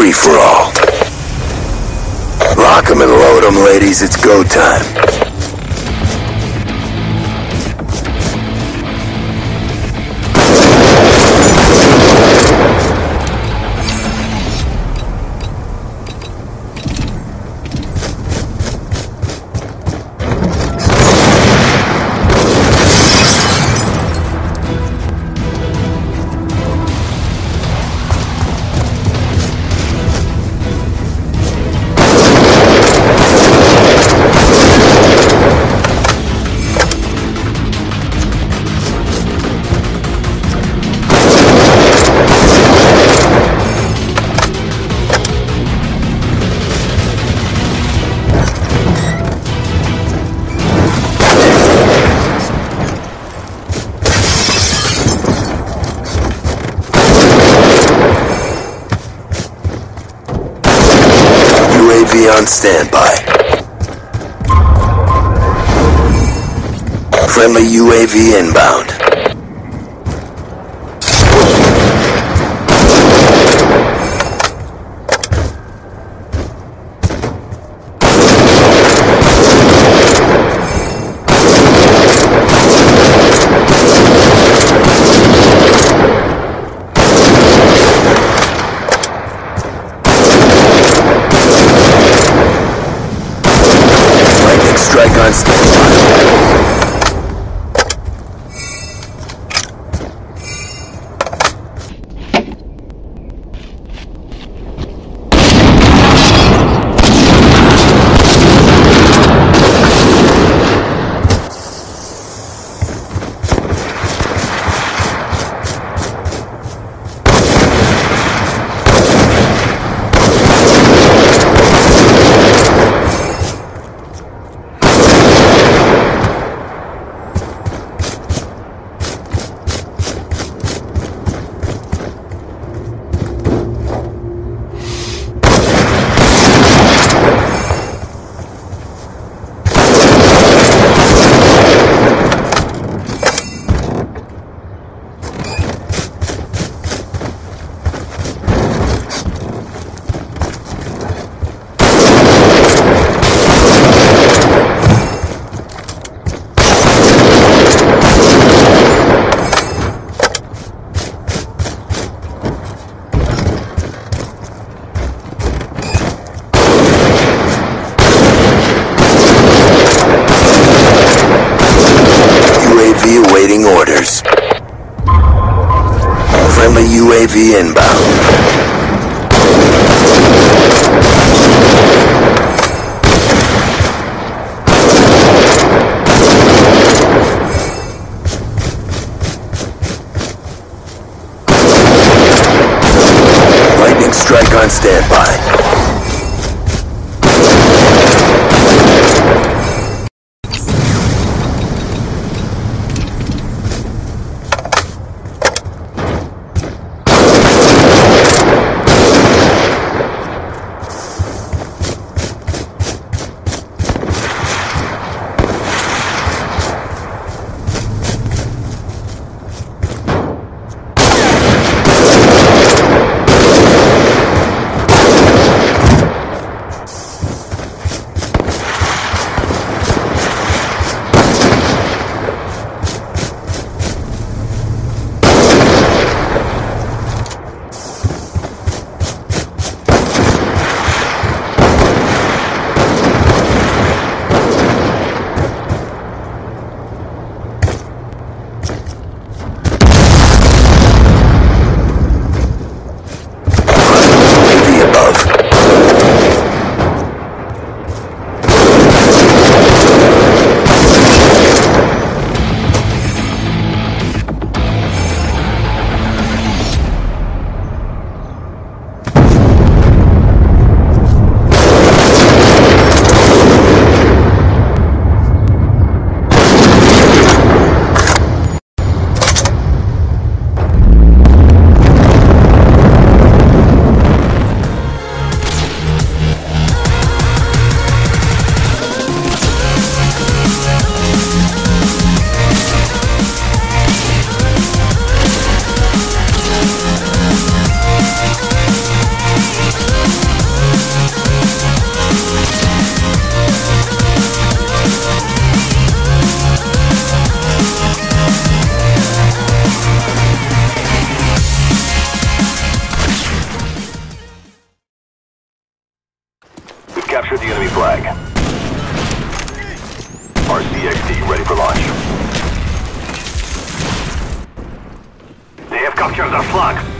free-for-all. Lock 'em and load 'em, ladies. It's go time. On standby. Friendly UAV inbound. UAV inbound. strike on standby. Capture the enemy flag. RCXD ready for launch. They have captured our flag.